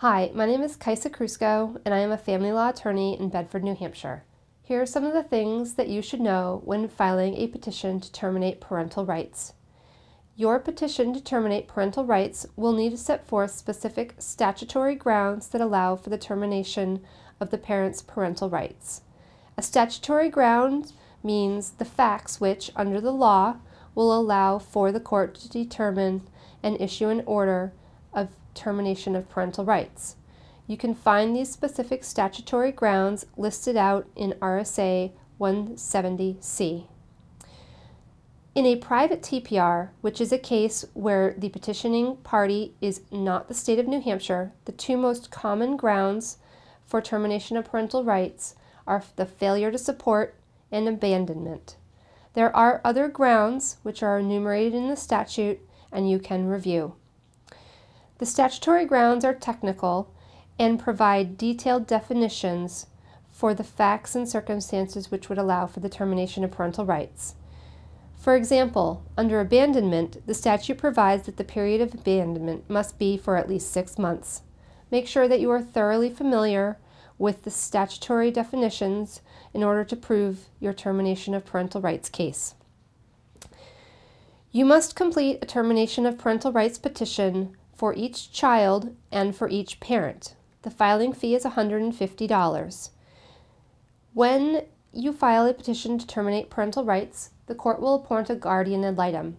Hi, my name is Kysa Crusco, and I am a family law attorney in Bedford, New Hampshire. Here are some of the things that you should know when filing a petition to terminate parental rights. Your petition to terminate parental rights will need to set forth specific statutory grounds that allow for the termination of the parent's parental rights. A statutory ground means the facts which, under the law, will allow for the court to determine and issue an order of termination of parental rights. You can find these specific statutory grounds listed out in RSA 170C. In a private TPR, which is a case where the petitioning party is not the state of New Hampshire, the two most common grounds for termination of parental rights are the failure to support and abandonment. There are other grounds which are enumerated in the statute and you can review. The statutory grounds are technical and provide detailed definitions for the facts and circumstances which would allow for the termination of parental rights. For example, under abandonment, the statute provides that the period of abandonment must be for at least six months. Make sure that you are thoroughly familiar with the statutory definitions in order to prove your termination of parental rights case. You must complete a termination of parental rights petition for each child and for each parent. The filing fee is $150. When you file a petition to terminate parental rights, the court will appoint a guardian ad litem.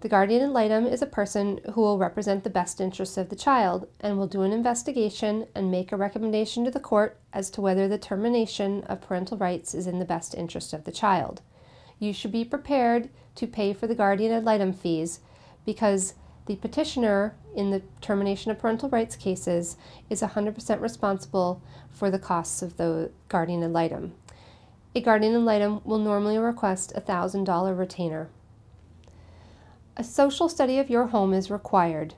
The guardian ad litem is a person who will represent the best interests of the child and will do an investigation and make a recommendation to the court as to whether the termination of parental rights is in the best interest of the child. You should be prepared to pay for the guardian ad litem fees because the petitioner in the termination of parental rights cases is 100% responsible for the costs of the guardian ad litem. A guardian ad litem will normally request a $1,000 retainer. A social study of your home is required.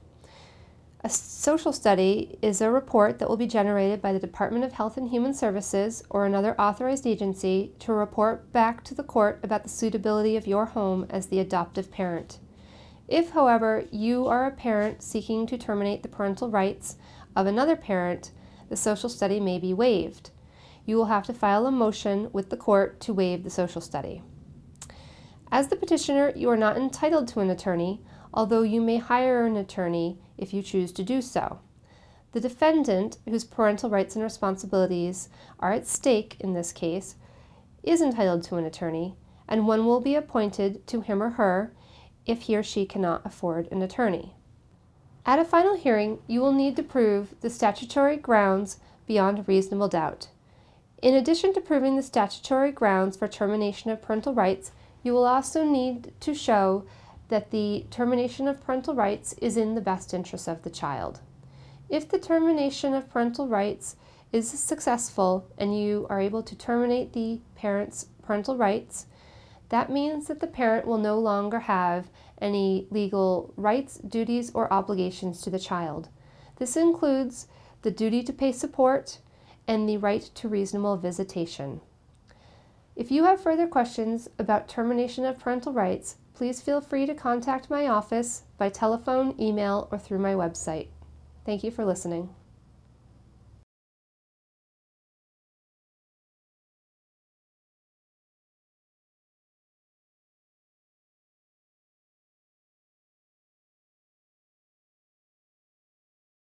A social study is a report that will be generated by the Department of Health and Human Services or another authorized agency to report back to the court about the suitability of your home as the adoptive parent. If, however, you are a parent seeking to terminate the parental rights of another parent, the social study may be waived. You will have to file a motion with the court to waive the social study. As the petitioner, you are not entitled to an attorney, although you may hire an attorney if you choose to do so. The defendant, whose parental rights and responsibilities are at stake in this case, is entitled to an attorney, and one will be appointed to him or her if he or she cannot afford an attorney. At a final hearing, you will need to prove the statutory grounds beyond reasonable doubt. In addition to proving the statutory grounds for termination of parental rights, you will also need to show that the termination of parental rights is in the best interest of the child. If the termination of parental rights is successful and you are able to terminate the parent's parental rights, that means that the parent will no longer have any legal rights, duties, or obligations to the child. This includes the duty to pay support and the right to reasonable visitation. If you have further questions about termination of parental rights, please feel free to contact my office by telephone, email, or through my website. Thank you for listening.